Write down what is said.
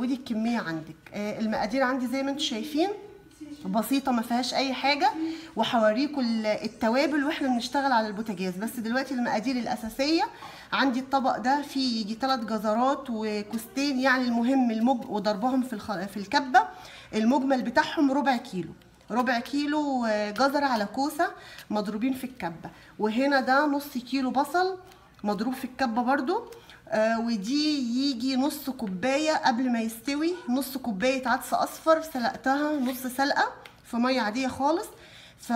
ودي الكمية عندك. آه، المقادير عندي زي ما أنتم شايفين. بسيطة ما فيهاش أي حاجة. وهوريكم ال- التوابل وإحنا بنشتغل على البوتاجاز. بس دلوقتي المقادير الأساسية عندي الطبق ده فيه يجي ثلاث جزرات وكوستين يعني المهم المج وضربهم في الخ... في الكبة. المجمل بتاعهم ربع كيلو. ربع كيلو آه، جزر على كوسة مضروبين في الكبة. وهنا ده نص كيلو بصل مضروب في الكبة برضو. آه ودي يجي نص كوباية قبل ما يستوي. نص كوباية عدس أصفر سلقتها نص سلقة في مية عادية خالص. ف